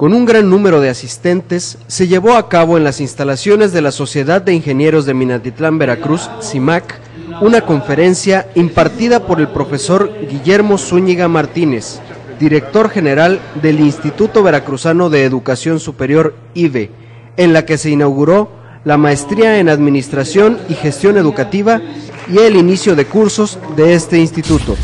con un gran número de asistentes, se llevó a cabo en las instalaciones de la Sociedad de Ingenieros de Minatitlán, Veracruz, CIMAC, una conferencia impartida por el profesor Guillermo Zúñiga Martínez, director general del Instituto Veracruzano de Educación Superior, IBE, en la que se inauguró la maestría en Administración y Gestión Educativa y el inicio de cursos de este instituto.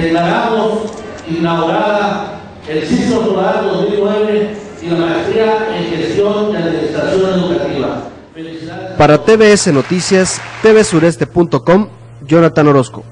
Declaramos inaugurada el ciclo escolar 2009 y la maestría en gestión y administración educativa. Para TBS Noticias, tvsureste.com, Jonathan Orozco.